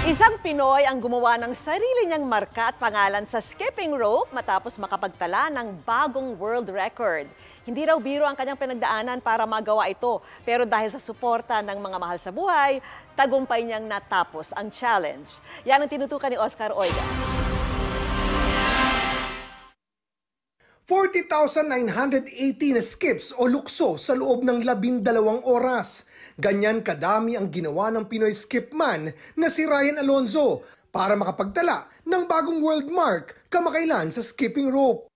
Isang Pinoy ang gumawa ng sarili niyang marka at pangalan sa skipping rope matapos makapagtala ng bagong world record. Hindi raw biro ang kanyang pinagdaanan para magawa ito, pero dahil sa suporta ng mga mahal sa buhay, tagumpay niyang natapos ang challenge. Yan ang tinutukan ni Oscar Oiga. 40,918 na skips o lukso sa loob ng labindalawang oras. Ganyan kadami ang ginawa ng Pinoy skipman na si Ryan Alonzo para makapagtala ng bagong world mark kamakailan sa skipping rope.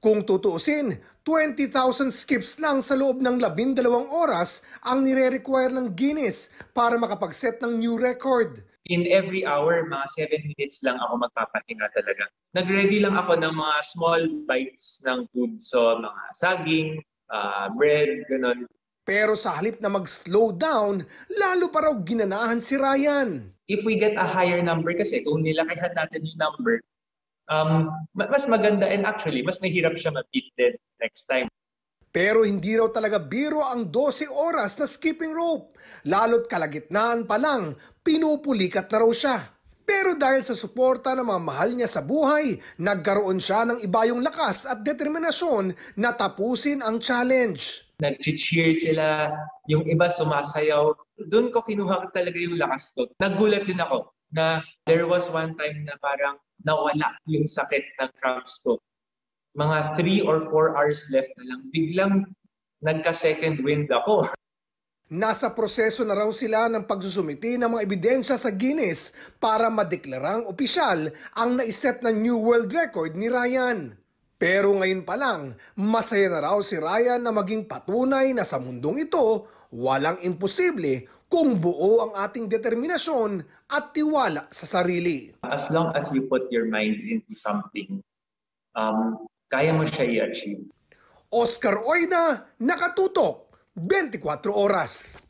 Kung tutuusin, 20,000 skips lang sa loob ng labindalawang oras ang nire-require ng Guinness para makapag-set ng new record in every hour, mga 7 minutes lang ako magpapahinga talaga. Nag-ready lang ako ng mga small bites ng food. So, mga saging, uh, bread, ganun. Pero sa halip na mag-slow down, lalo pa raw ginanahan si Ryan. If we get a higher number kasi, kung nilakihan natin yung number, um, mas maganda and actually, mas mahirap siya ma-beat din next time. Pero hindi raw talaga biro ang 12 oras na skipping rope. Lalo't kalagitnaan pa lang, pinupulikat na raw siya. Pero dahil sa suporta ng mga mahal niya sa buhay, nagkaroon siya ng ibayong lakas at determinasyon na tapusin ang challenge. Nag-cheer sila, yung iba sumasayaw. Doon ko kinuha talaga yung lakas ko. Nagulat din ako na there was one time na parang nawala yung sakit ng cramps ko mga 3 or 4 hours left na lang, biglang nagka-second wind ako. Nasa proseso na raw sila ng pagsusumiti ng mga ebidensya sa Guinness para madeklarang opisyal ang naiset na new world record ni Ryan. Pero ngayon pa lang, masaya na raw si Ryan na maging patunay na sa mundong ito, walang imposible kung buo ang ating determinasyon at tiwala sa sarili. As long as you put your mind into something, um, kaya mo siya i-achieve. Oscar Oida, nakatutok, 24 oras.